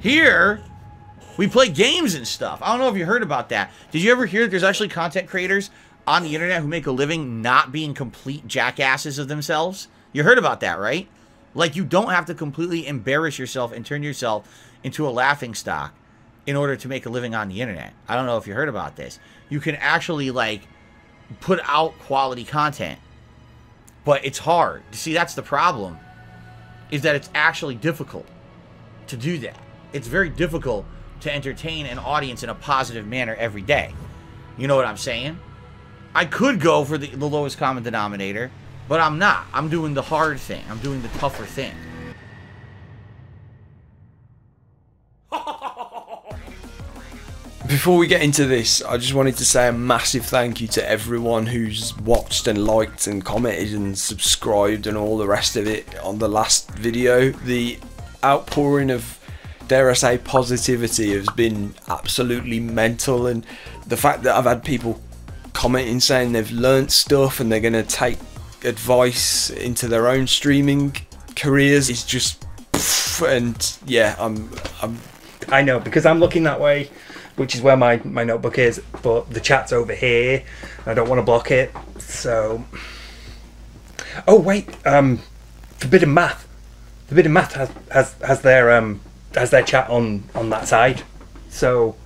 Here, we play games and stuff. I don't know if you heard about that. Did you ever hear there's actually content creators on the internet who make a living not being complete jackasses of themselves? You heard about that, right? Like you don't have to completely embarrass yourself and turn yourself into a laughing stock in order to make a living on the internet. I don't know if you heard about this. You can actually like put out quality content. But it's hard. See, that's the problem. Is that it's actually difficult to do that. It's very difficult to entertain an audience in a positive manner every day. You know what I'm saying? I could go for the, the lowest common denominator, but I'm not. I'm doing the hard thing. I'm doing the tougher thing. Before we get into this, I just wanted to say a massive thank you to everyone who's watched and liked and commented and subscribed and all the rest of it on the last video. The outpouring of, dare I say, positivity has been absolutely mental, and the fact that I've had people commenting saying they've learnt stuff and they're going to take advice into their own streaming careers is just and yeah i'm i'm I know because I'm looking that way, which is where my, my notebook is, but the chat's over here. I don't want to block it, so. Oh wait, um, Forbidden Math. Forbidden Math has has has their um has their chat on on that side, so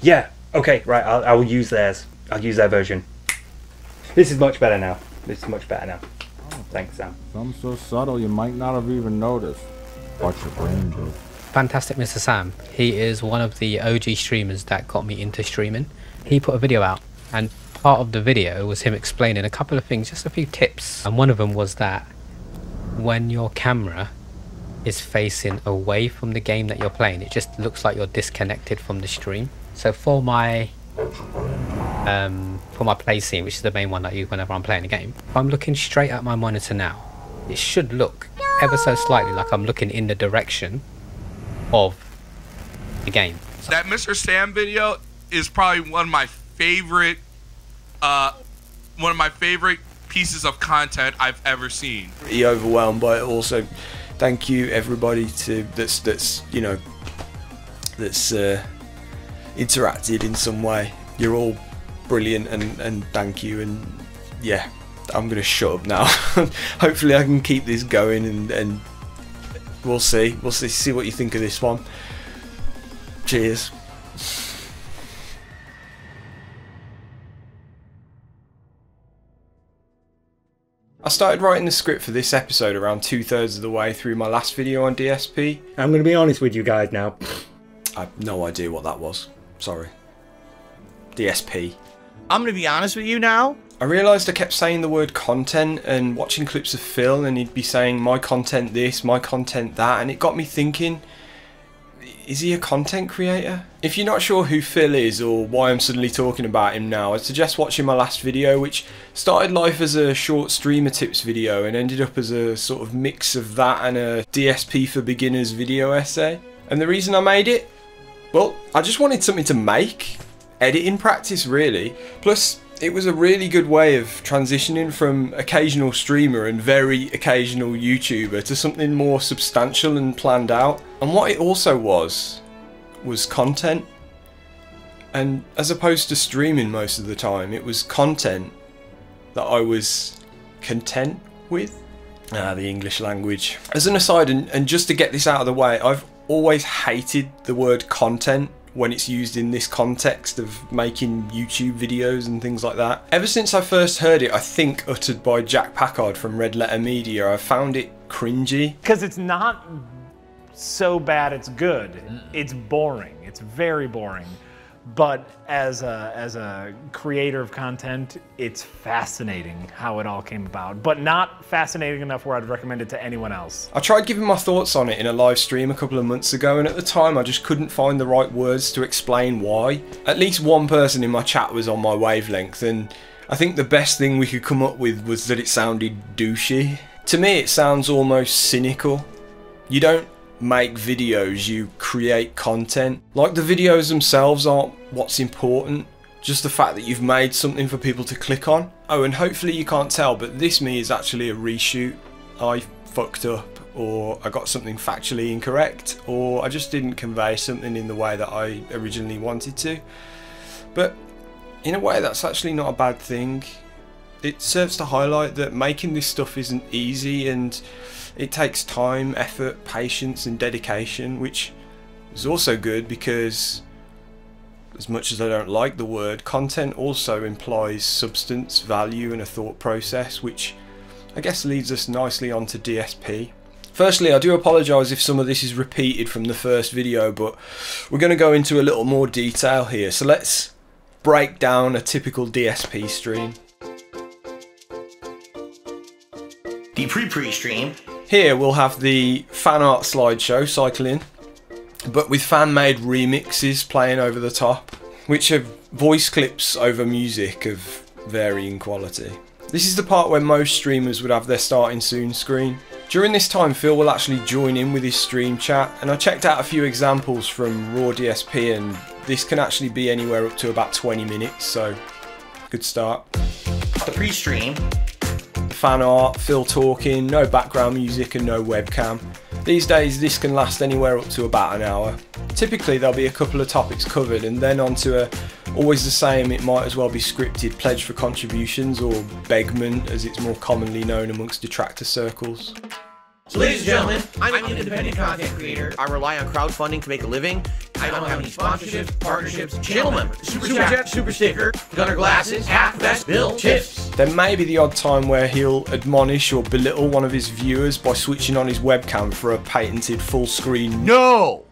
yeah. Okay, right. I'll I'll use theirs. I'll use their version. This is much better now. This is much better now. Thanks, Sam. Some so subtle you might not have even noticed. Watch your brain do. Fantastic Mr. Sam. He is one of the OG streamers that got me into streaming. He put a video out, and part of the video was him explaining a couple of things, just a few tips. And one of them was that when your camera is facing away from the game that you're playing, it just looks like you're disconnected from the stream. So for my um, for my play scene, which is the main one that I use whenever I'm playing a game, if I'm looking straight at my monitor now, it should look ever so slightly like I'm looking in the direction of the game. That Mr. Sam video is probably one of my favorite, uh, one of my favorite pieces of content I've ever seen. Be overwhelmed by it also thank you everybody to that's that's you know that's uh, interacted in some way. You're all brilliant and and thank you and yeah i'm gonna shut up now. Hopefully i can keep this going and and we'll see. We'll see see what you think of this one. Cheers I started writing the script for this episode around two thirds of the way through my last video on DSP. I'm going to be honest with you guys now. I have no idea what that was. Sorry. DSP. I'm going to be honest with you now. I realised I kept saying the word content and watching clips of Phil, and he'd be saying my content this, my content that, and it got me thinking is he a content creator? If you're not sure who Phil is or why I'm suddenly talking about him now, I'd suggest watching my last video, which started life as a short streamer tips video and ended up as a sort of mix of that and a DSP for beginners video essay. And the reason I made it? Well, I just wanted something to make. Editing practice, really. Plus, it was a really good way of transitioning from occasional streamer and very occasional YouTuber to something more substantial and planned out. And what it also was, was content. And as opposed to streaming most of the time, it was content that I was content with. Ah, the English language. As an aside, and, and just to get this out of the way, I've always hated the word content when it's used in this context of making YouTube videos and things like that. Ever since I first heard it, I think uttered by Jack Packard from Red Letter Media, I found it cringy. Because it's not so bad it's good. Mm. It's boring. It's very boring. But as a, as a creator of content, it's fascinating how it all came about. But not fascinating enough where I'd recommend it to anyone else. I tried giving my thoughts on it in a live stream a couple of months ago, and at the time I just couldn't find the right words to explain why. At least one person in my chat was on my wavelength, and I think the best thing we could come up with was that it sounded douchey. To me, it sounds almost cynical. You don't make videos, you create content. Like the videos themselves aren't what's important, just the fact that you've made something for people to click on. Oh, and hopefully you can't tell, but this me is actually a reshoot. I fucked up or I got something factually incorrect, or I just didn't convey something in the way that I originally wanted to. But in a way, that's actually not a bad thing. It serves to highlight that making this stuff isn't easy and it takes time, effort, patience, and dedication, which is also good because as much as I don't like the word, content also implies substance, value, and a thought process, which I guess leads us nicely onto DSP. Firstly, I do apologise if some of this is repeated from the first video, but we're going to go into a little more detail here. So let's break down a typical DSP stream. The pre-pre stream. Here we'll have the fan art slideshow cycling, but with fan-made remixes playing over the top, which are voice clips over music of varying quality. This is the part where most streamers would have their starting soon screen. During this time Phil will actually join in with his stream chat and I checked out a few examples from Raw DSP and this can actually be anywhere up to about 20 minutes so good start. The pre-stream. Fan art, Phil talking, no background music and no webcam. These days this can last anywhere up to about an hour. Typically there'll be a couple of topics covered and then onto a always the same it might as well be scripted pledge for contributions or begman as it's more commonly known amongst detractor circles. So, ladies and gentlemen, I'm an independent content creator. I rely on crowdfunding to make a living. I don't have any sponsorships, partnerships, channel members, super chat, super sticker, Gunnar glasses, half vest, bill, chips. There may be the odd time where he'll admonish or belittle one of his viewers by switching on his webcam for a patented full screen No!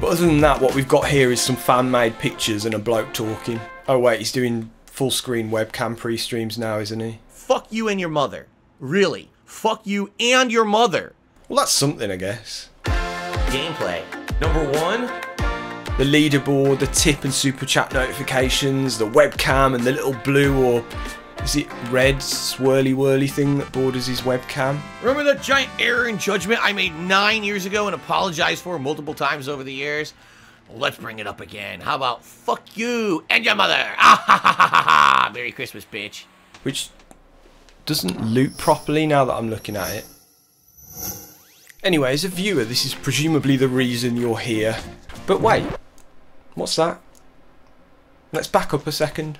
But other than that, what we've got here is some fan-made pictures and a bloke talking. Oh wait, he's doing full screen webcam pre-streams now, isn't he? Fuck you and your mother. Really. Fuck you and your mother. Well, that's something, I guess. Gameplay. Number one, The leaderboard, the tip and super chat notifications, the webcam and the little blue or is it red swirly whirly thing that borders his webcam? Remember that giant error in judgment I made nine years ago and apologized for multiple times over the years? Let's bring it up again. How about fuck you and your mother? Ah ha ha ha ha ha! Merry Christmas, bitch. Which doesn't loop properly now that I'm looking at it. Anyway, as a viewer, this is presumably the reason you're here. But wait, what's that? Let's back up a second.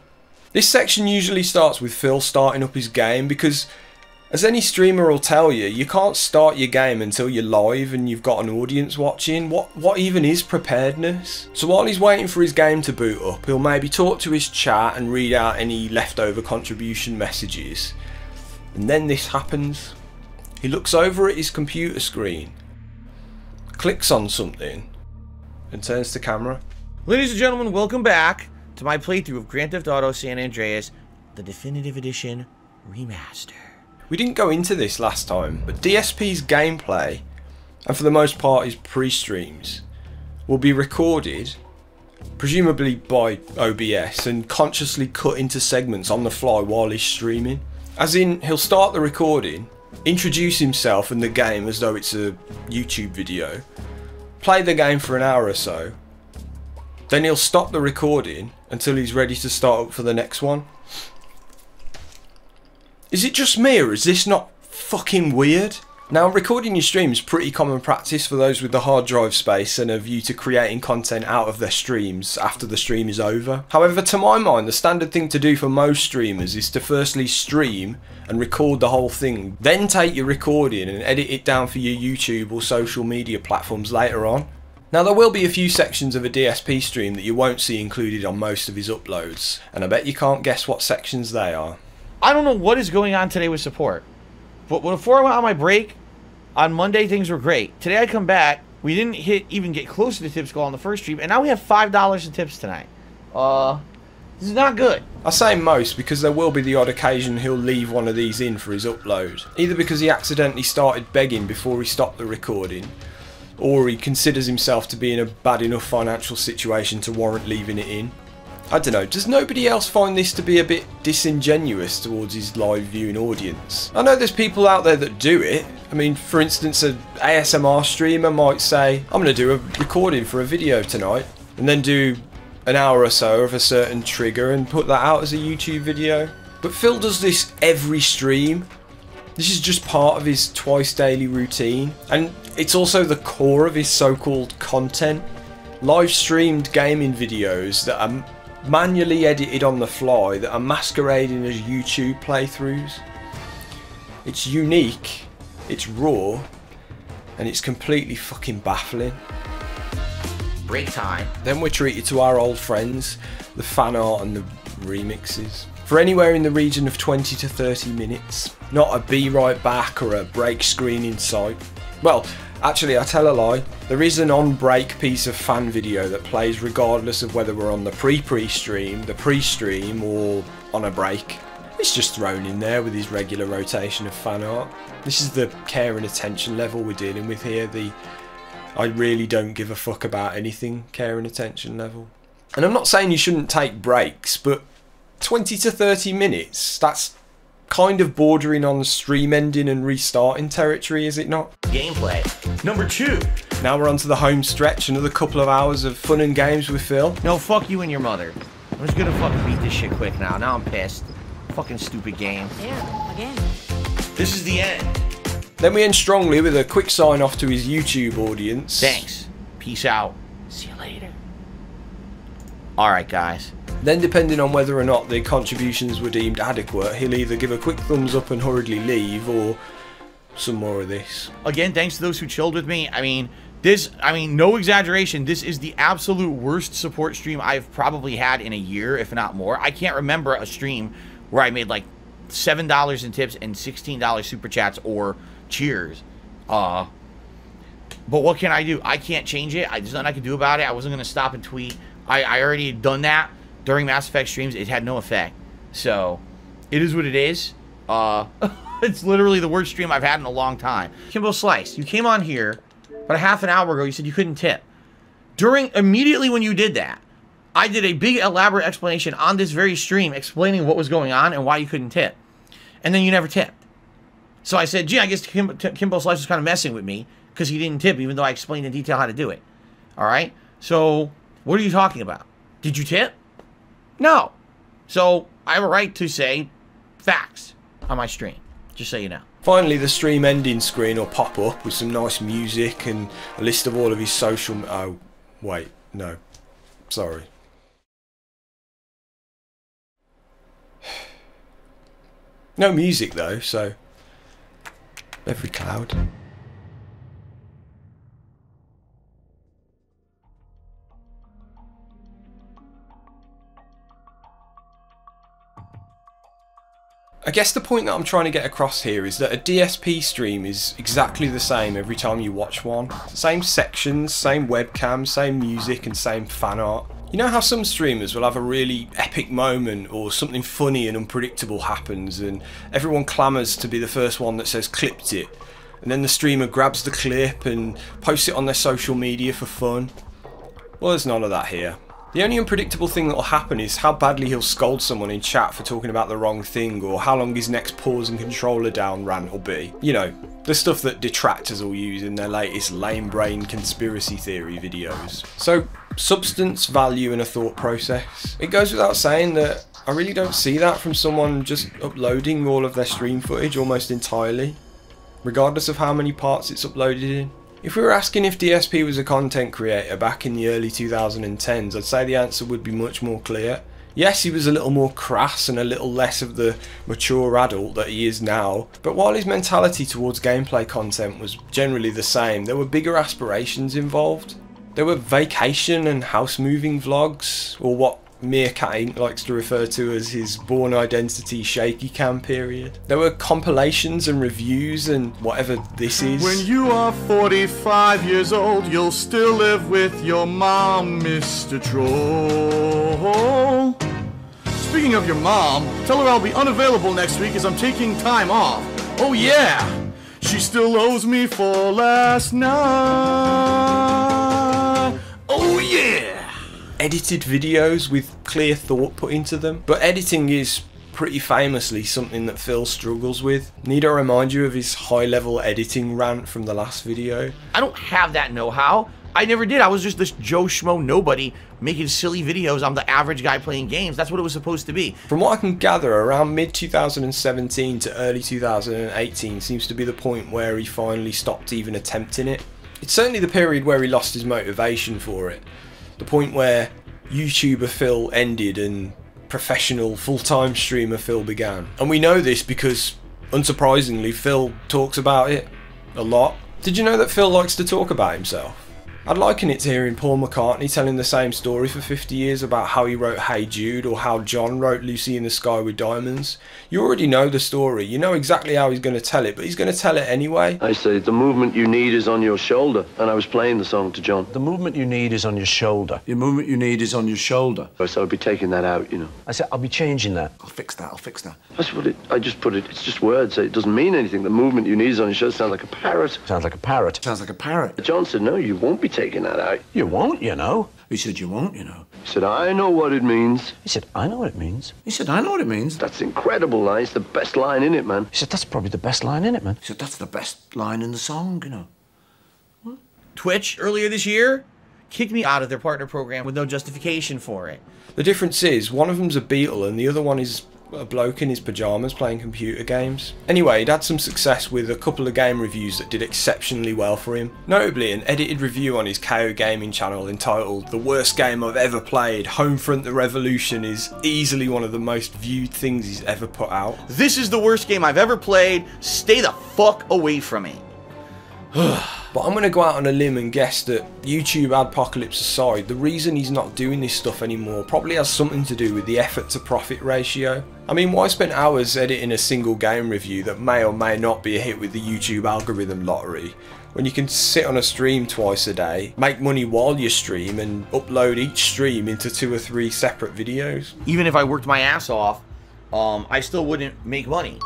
This section usually starts with Phil starting up his game because, as any streamer will tell you, you can't start your game until you're live and you've got an audience watching. What, what even is preparedness? So while he's waiting for his game to boot up, he'll maybe talk to his chat and read out any leftover contribution messages. And then this happens. He looks over at his computer screen, clicks on something, and turns to camera. Ladies and gentlemen, welcome back to my playthrough of Grand Theft Auto San Andreas, the Definitive Edition Remaster. We didn't go into this last time, but DSP's gameplay, and for the most part his pre-streams, will be recorded, presumably by OBS, and consciously cut into segments on the fly while he's streaming. As in, he'll start the recording, introduce himself and the game as though it's a YouTube video, play the game for an hour or so, then he'll stop the recording until he's ready to start up for the next one. Is it just me or is this not fucking weird? Now, recording your stream is pretty common practice for those with the hard drive space and a view to creating content out of their streams after the stream is over. However, to my mind, the standard thing to do for most streamers is to firstly stream and record the whole thing, then take your recording and edit it down for your YouTube or social media platforms later on. Now there will be a few sections of a DSP stream that you won't see included on most of his uploads, and I bet you can't guess what sections they are. I don't know what is going on today with support, but before I went on my break, on Monday things were great. Today I come back, we didn't hit even get close to the tips goal on the first stream, and now we have five dollars in tips tonight. Uh, this is not good. I say most because there will be the odd occasion he'll leave one of these in for his upload, either because he accidentally started begging before he stopped the recording, or he considers himself to be in a bad enough financial situation to warrant leaving it in. I don't know, does nobody else find this to be a bit disingenuous towards his live viewing audience? I know there's people out there that do it. I mean, for instance, an ASMR streamer might say, I'm going to do a recording for a video tonight, and then do an hour or so of a certain trigger and put that out as a YouTube video. But Phil does this every stream. This is just part of his twice daily routine, and it's also the core of his so called content. Live streamed gaming videos that are manually edited on the fly that are masquerading as YouTube playthroughs. It's unique, it's raw, and it's completely fucking baffling. Break time. Then we're treated to our old friends, the fan art and the remixes. For anywhere in the region of 20 to 30 minutes. Not a be right back or a break screen in sight. Well, actually, I tell a lie. There is an on break piece of fan video that plays regardless of whether we're on the pre pre stream, the pre stream, or on a break. It's just thrown in there with his regular rotation of fan art. This is the care and attention level we're dealing with here. The I really don't give a fuck about anything care and attention level. And I'm not saying you shouldn't take breaks, but 20 to 30 minutes, that's kind of bordering on stream ending and restarting territory, is it not? Gameplay. Number two. Now we're on to the home stretch, another couple of hours of fun and games with Phil. No, fuck you and your mother. I'm just gonna fucking beat this shit quick now. Now I'm pissed. Fucking stupid game. Yeah, again. This is the end. Then we end strongly with a quick sign off to his YouTube audience. Thanks. Peace out. See you later. Alright, guys. Then, depending on whether or not the contributions were deemed adequate, he'll either give a quick thumbs up and hurriedly leave, or some more of this. Again, thanks to those who chilled with me. I mean, this, I mean, no exaggeration, this is the absolute worst support stream I've probably had in a year, if not more. I can't remember a stream where I made like $7 in tips and $16 super chats or cheers. Uh, but what can I do? I can't change it. I, there's nothing I can do about it. I wasn't going to stop and tweet. I, I already done that during Mass Effect streams. It had no effect. So, it is what it is. Uh, it's literally the worst stream I've had in a long time. Kimbo Slice, you came on here about a half an hour ago. You said you couldn't tip. During, immediately when you did that, I did a big elaborate explanation on this very stream explaining what was going on and why you couldn't tip. And then you never tipped. So I said, gee, I guess Kim, Kimbo Slice was kind of messing with me because he didn't tip, even though I explained in detail how to do it. All right? So, what are you talking about? Did you tip? No. So, I have a right to say facts on my stream, just so you know. Finally, the stream ending screen will pop up with some nice music and a list of all of his social. Oh, wait, no. Sorry. No music though, so. Every cloud. I guess the point that I'm trying to get across here is that a DSP stream is exactly the same every time you watch one. Same sections, same webcam, same music and same fan art. You know how some streamers will have a really epic moment or something funny and unpredictable happens and everyone clamours to be the first one that says clipped it and then the streamer grabs the clip and posts it on their social media for fun? Well there's none of that here. The only unpredictable thing that will happen is how badly he'll scold someone in chat for talking about the wrong thing or how long his next pause and controller down rant will be. You know, the stuff that detractors will use in their latest lame brain conspiracy theory videos. So, substance, value and a thought process. It goes without saying that I really don't see that from someone just uploading all of their stream footage almost entirely, regardless of how many parts it's uploaded in. If we were asking if DSP was a content creator back in the early 2010s, I'd say the answer would be much more clear. Yes, he was a little more crass and a little less of the mature adult that he is now, but while his mentality towards gameplay content was generally the same, there were bigger aspirations involved. There were vacation and house moving vlogs, or what Meerkat Inc. likes to refer to as his Bourne Identity shaky cam period. There were compilations and reviews and whatever this is. When you are 45 years old, you'll still live with your mom, Mr. Troll. Speaking of your mom, tell her I'll be unavailable next week as I'm taking time off. Oh yeah, she still owes me for last night. Edited videos with clear thought put into them. But editing is pretty famously something that Phil struggles with. Need I remind you of his high level editing rant from the last video? I don't have that know-how. I never did. I was just this Joe Schmo nobody making silly videos. I'm the average guy playing games. That's what it was supposed to be. From what I can gather, around mid 2017 to early 2018 seems to be the point where he finally stopped even attempting it. It's certainly the period where he lost his motivation for it. The point where YouTuber Phil ended and professional full-time streamer Phil began. And we know this because, unsurprisingly, Phil talks about it a lot. Did you know that Phil likes to talk about himself? I'd liken it to hearing Paul McCartney telling the same story for 50 years about how he wrote Hey Jude or how John wrote Lucy in the Sky with Diamonds. You already know the story, you know exactly how he's going to tell it, but he's going to tell it anyway. I say, the movement you need is on your shoulder. And I was playing the song to John. The movement you need is on your shoulder. The movement you need is on your shoulder. So I'll be taking that out, you know. I said, I'll be changing that. I'll fix that, I'll fix that. That's what it, I just put it, it's just words. It doesn't mean anything. The movement you need is on your shoulder. Sounds like a parrot. Sounds like a parrot. Sounds like a parrot. John said, no, you won't be taking that out. You won't, you know. He said, you won't, you know. He said, I know what it means. He said, I know what it means. He said, I know what it means. That's incredible line. It's the best line in it, man. He said, that's probably the best line in it, man. He said, that's the best line in the song, you know. Twitch earlier this year kicked me out of their partner program with no justification for it. The difference is, one of them's a Beatle and the other one is a bloke in his pyjamas playing computer games. Anyway, he'd had some success with a couple of game reviews that did exceptionally well for him. Notably, an edited review on his KO Gaming channel entitled The Worst Game I've Ever Played, Homefront The Revolution is easily one of the most viewed things he's ever put out. This is the worst game I've ever played. Stay the fuck away from me. But I'm going to go out on a limb and guess that YouTube Adpocalypse aside, the reason he's not doing this stuff anymore probably has something to do with the effort to profit ratio. I mean, why spend hours editing a single game review that may or may not be a hit with the YouTube algorithm lottery when you can sit on a stream twice a day, make money while you stream, and upload each stream into two or three separate videos? Even if I worked my ass off, um, I still wouldn't make money.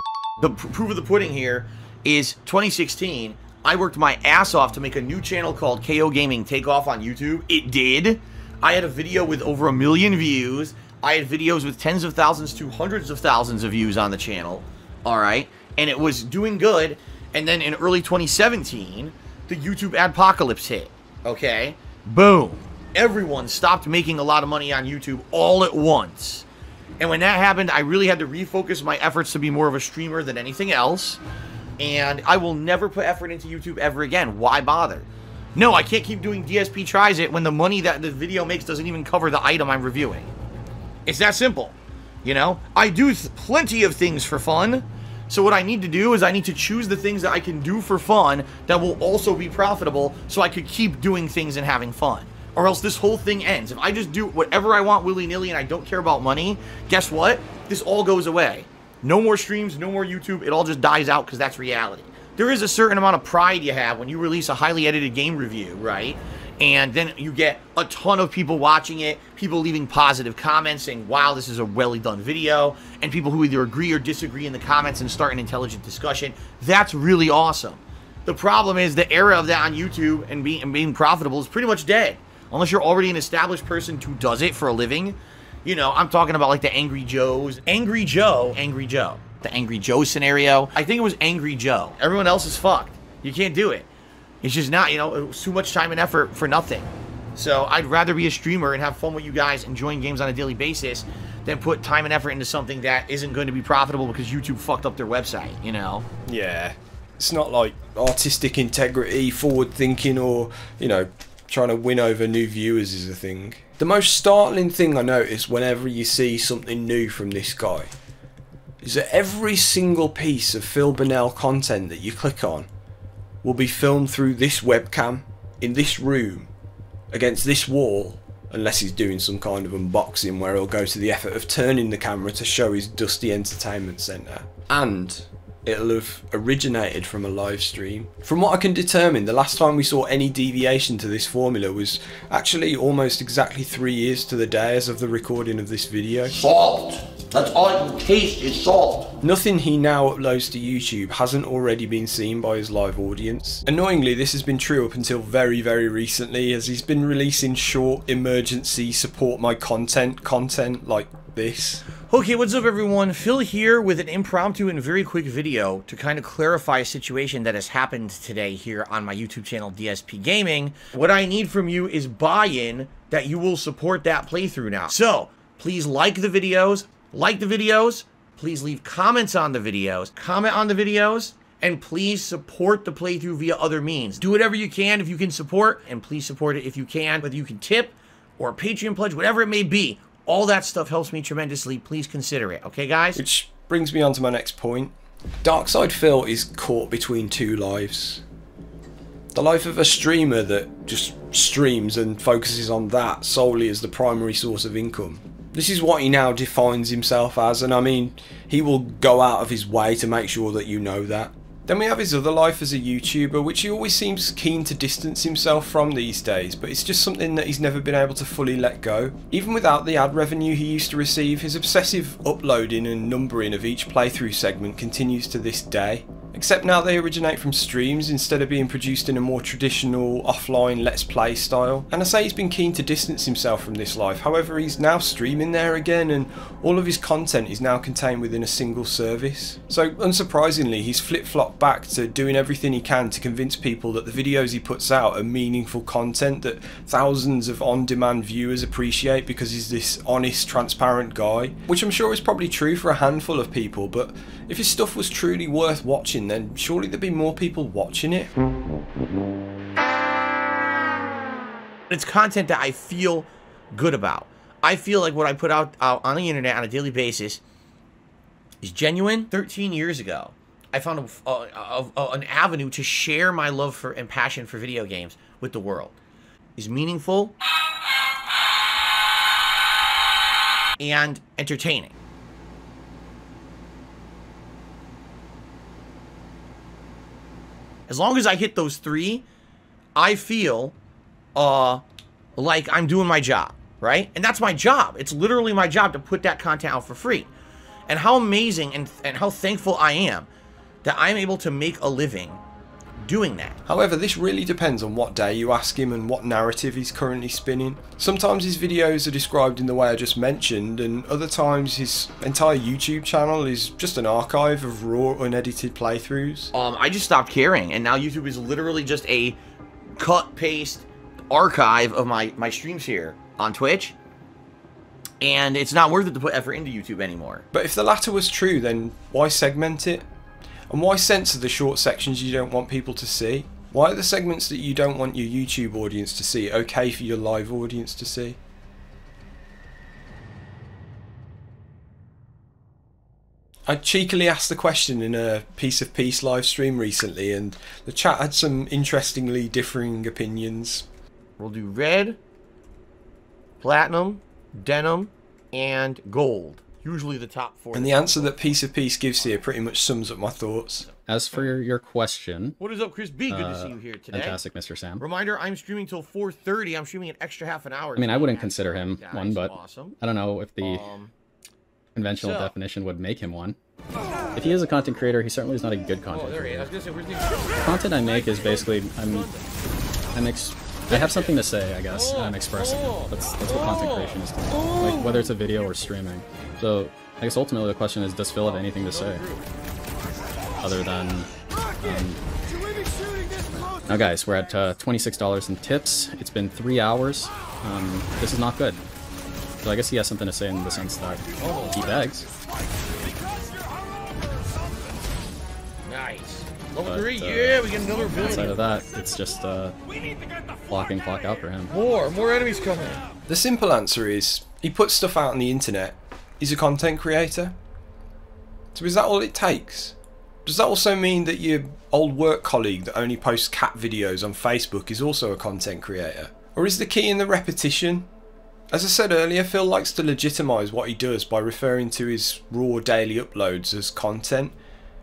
The pr- proof of the pudding here is 2016. I worked my ass off to make a new channel called KO Gaming take off on YouTube. It did. I had a video with over a million views. I had videos with tens of thousands to hundreds of thousands of views on the channel. All right. And it was doing good. And then in early 2017, the YouTube apocalypse hit. Okay. Boom. Everyone stopped making a lot of money on YouTube all at once. And when that happened, I really had to refocus my efforts to be more of a streamer than anything else. And I will never put effort into YouTube ever again. Why bother? No, I can't keep doing DSP tries it when the money that the video makes doesn't even cover the item I'm reviewing. It's that simple. You know, I do plenty of things for fun. So what I need to do is I need to choose the things that I can do for fun that will also be profitable so I could keep doing things and having fun. Or else this whole thing ends. If I just do whatever I want willy-nilly and I don't care about money, guess what? This all goes away. No more streams, no more YouTube. It all just dies out because that's reality. There is a certain amount of pride you have when you release a highly edited game review, right? And then you get a ton of people watching it, people leaving positive comments saying, wow, this is a well done video, and people who either agree or disagree in the comments and start an intelligent discussion. That's really awesome. The problem is the era of that on YouTube and being, and being profitable is pretty much dead. Unless you're already an established person who does it for a living. You know, I'm talking about like the Angry Joes. Angry Joe, Angry Joe. The Angry Joe scenario. I think it was Angry Joe. Everyone else is fucked. You can't do it. It's just not, you know, it was too much time and effort for nothing. So I'd rather be a streamer and have fun with you guys enjoying games on a daily basis than put time and effort into something that isn't going to be profitable because YouTube fucked up their website, you know? Yeah. It's not like artistic integrity, forward thinking, or, you know, trying to win over new viewers is a thing. The most startling thing I notice whenever you see something new from this guy is that every single piece of Phil Burnell content that you click on will be filmed through this webcam in this room against this wall unless he's doing some kind of unboxing where he'll go to the effort of turning the camera to show his dusty entertainment centre. And it'll have originated from a live stream. From what I can determine, the last time we saw any deviation to this formula was actually almost exactly three years to the day as of the recording of this video. Salt. That's all I can taste is salt. Nothing he now uploads to YouTube hasn't already been seen by his live audience. Annoyingly, this has been true up until very, very recently, as he's been releasing short, emergency, support my content content like this. Okay, what's up everyone? Phil here with an impromptu and very quick video to kind of clarify a situation that has happened today here on my YouTube channel DSP Gaming. What I need from you is buy-in that you will support that playthrough now. So, please like the videos, like the videos, please leave comments on the videos, comment on the videos, and please support the playthrough via other means. Do whatever you can if you can support, and please support it if you can, whether you can tip or Patreon pledge, whatever it may be. All that stuff helps me tremendously. Please consider it. Okay, guys? Which brings me on to my next point. DarksydePhil is caught between two lives. The life of a streamer that just streams and focuses on that solely as the primary source of income. This is what he now defines himself as, and I mean, he will go out of his way to make sure that you know that. Then we have his other life as a YouTuber, which he always seems keen to distance himself from these days, but it's just something that he's never been able to fully let go. Even without the ad revenue he used to receive, his obsessive uploading and numbering of each playthrough segment continues to this day. Except now they originate from streams instead of being produced in a more traditional offline let's play style. And I say he's been keen to distance himself from this life, however he's now streaming there again and all of his content is now contained within a single service. So unsurprisingly he's flip-flopped back to doing everything he can to convince people that the videos he puts out are meaningful content that thousands of on-demand viewers appreciate because he's this honest, transparent guy. Which I'm sure is probably true for a handful of people, but if his stuff was truly worth watching then surely there'd be more people watching it. It's content that I feel good about. I feel like what I put out, on the internet on a daily basis is genuine. 13 years ago, I found a, a, a, an avenue to share my love for and passion for video games with the world. Is meaningful and entertaining. As long as I hit those three, I feel uh, like I'm doing my job, right? And that's my job. It's literally my job to put that content out for free. And how amazing and, and how thankful I am that I'm able to make a living doing that. However, this really depends on what day you ask him and what narrative he's currently spinning. Sometimes his videos are described in the way I just mentioned, and other times his entire YouTube channel is just an archive of raw, unedited playthroughs. Um, I just stopped caring, and now YouTube is literally just a cut, paste archive of my, my streams here on Twitch. And it's not worth it to put effort into YouTube anymore. But if the latter was true, then why segment it? And why censor the short sections you don't want people to see? Why are the segments that you don't want your YouTube audience to see okay for your live audience to see? I cheekily asked the question in a Piece of Peace live stream recently, and the chat had some interestingly differing opinions. We'll do red, platinum, denim, and gold. Usually the top four. And the answer that Piece of Peace gives here pretty much sums up my thoughts. As for your, your question, What is up, Chris B? Good to uh, see you here today. Fantastic, Mr. Sam. Reminder: I'm streaming till 4:30. I'm streaming an extra half an hour. I mean, I wouldn't consider him Guys, one, but awesome. I don't know if the Um, conventional so- definition would make him one. If he is a content creator, he certainly is not a good content Oh, there. I creator. say, the Content I make is basically I'm I'm ex- I have something to say, I guess, and I'm expressing it. That's that's what content creation is to me. Like whether it's a video or streaming. So I guess ultimately the question is, does Phil have anything to say other than? Um, now, guys, we're at uh, $26 in tips. It's been three hours. Um, this is not good. So I guess he has something to say in the sense that he begs. Level But, three. uh, yeah, we get another ability. Outside of that, it's just uh, clock in, clock out for him. More, more enemies coming. The simple answer is he puts stuff out on the internet. He's a content creator. So is that all it takes? Does that also mean that your old work colleague that only posts cat videos on Facebook is also a content creator? Or is the key in the repetition? As I said earlier, Phil likes to legitimise what he does by referring to his raw daily uploads as content.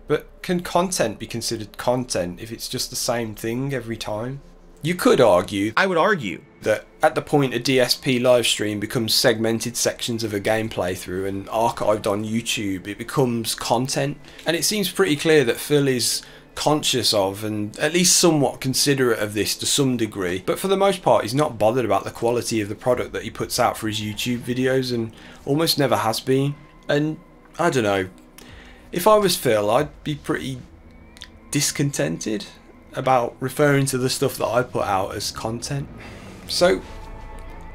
But can content be considered content if it's just the same thing every time? You could argue. I would argue. That at the point a DSP live stream becomes segmented sections of a game playthrough and archived on YouTube, it becomes content. And it seems pretty clear that Phil is conscious of and at least somewhat considerate of this to some degree. But for the most part, he's not bothered about the quality of the product that he puts out for his YouTube videos and almost never has been. And I don't know. If I was Phil, I'd be pretty discontented about referring to the stuff that I put out as content. So,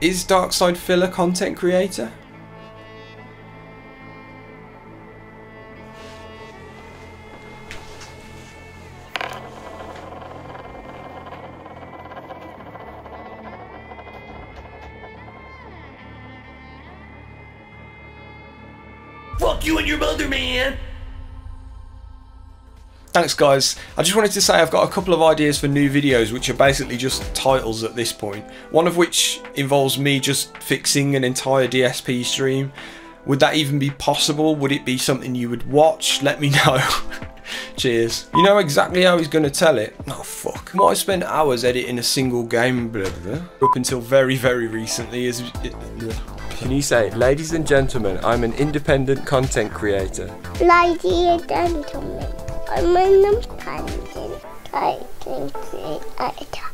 is DarksydePhil a content creator? Fuck you and your mother, man. Thanks guys. I just wanted to say I've got a couple of ideas for new videos which are basically just titles at this point. One of which involves me just fixing an entire DSP stream. Would that even be possible? Would it be something you would watch? Let me know. Cheers. You know exactly how he's going to tell it? Oh fuck. What I spent hours editing a single game blah, blah, blah, up until very very recently is... Can you say, ladies and gentlemen, I'm an independent content creator. Ladies and gentlemen, I'm an independent content creator.